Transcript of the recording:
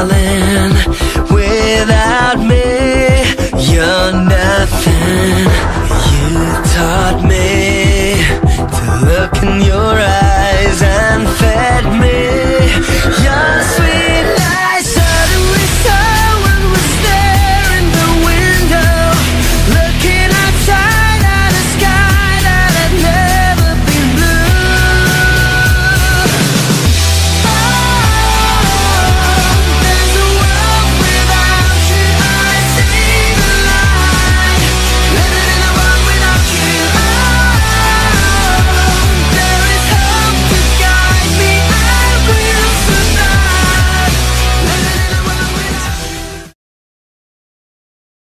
darling Without me, you're nothing. You taught me to look in your eyes